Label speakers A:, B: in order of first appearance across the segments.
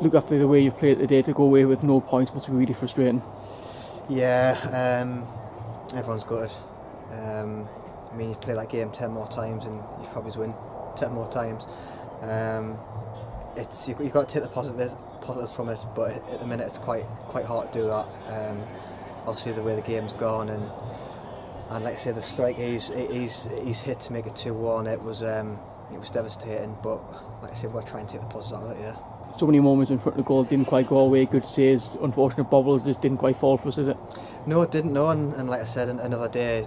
A: look after the way you've played today to go away with no points must be really frustrating.
B: Yeah, um, everyone's gutted. Um, I mean, you play that game ten more times and you probably win ten more times. Um, it's you, you've got to take the positives, positives from it, but at the minute it's quite quite hard to do that. Um, obviously, the way the game's gone and and like I say, the strike he's he's he's hit to make it two one. It was um, it was devastating, but like I say, we're trying to take the positives out of it. Yeah.
A: So many moments in front of the goal didn't quite go away. Good saves, unfortunate bobbles just didn't quite fall for us, did it?
B: No, it didn't. No, and, and like I said, another day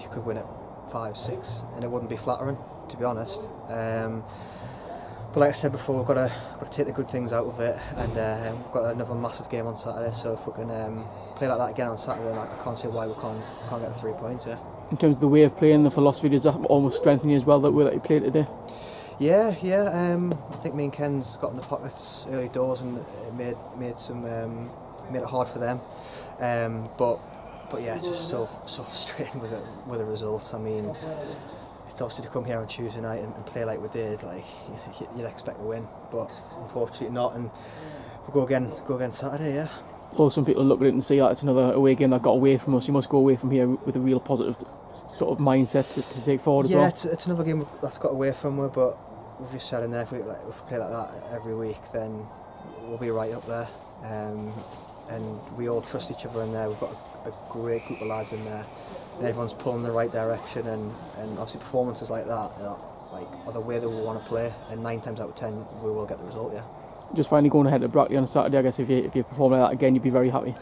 B: you, could win it five, six, and it wouldn't be flattering, to be honest. Um, but like I said before, we've got to, got to take the good things out of it, and uh, we've got another massive game on Saturday. So if we can um, play like that again on Saturday, then I, I can't see why we can't can't get the three points. Yeah.
A: In terms of the way of playing, the philosophy, does that almost strengthen you as well? That way that you played today.
B: Yeah, yeah. Um, I think me and Ken's got in the pockets early doors and it made made some um, made it hard for them. Um, but but yeah, it's just so so frustrating with it with the results. I mean it's obviously to come here on Tuesday night and, and play like we did, like you, you'd expect to win, but unfortunately not. And we'll go again, go again Saturday, yeah.
A: Well, some people look at it and say that it's another away game that got away from us. You must go away from here with a real positive sort of mindset to, to take forward
B: yeah,
A: as well.
B: it's, it's another game that's got away from us, but we've just said in there if we, like, if we play like that every week, then we'll be right up there. Um, and we all trust each other in there. We've got a, a great group of lads in there and everyone's pulling in the right direction and, and obviously performances like that are, like are the way that we want to play and nine times out of ten we will get the result yeah
A: just finally going ahead to Brackley on a Saturday I guess if you if you perform like that again you'd be very happy.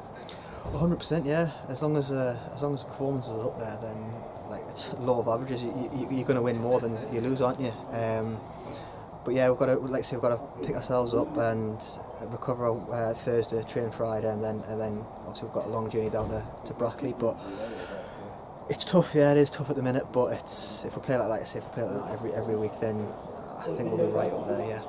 B: 100% yeah. As long as uh, as long as the performance is up there then like law of averages. You, you, you're going to win more than you lose aren't you? Um, but yeah we've got to like I say we've got to pick ourselves up and recover uh, Thursday train Friday and then and then obviously we've got a long journey down to, to Brackley but it's tough, yeah, it is tough at the minute, but it's if we play like that, say if we play like that every every week, then I think we'll be right up there, yeah.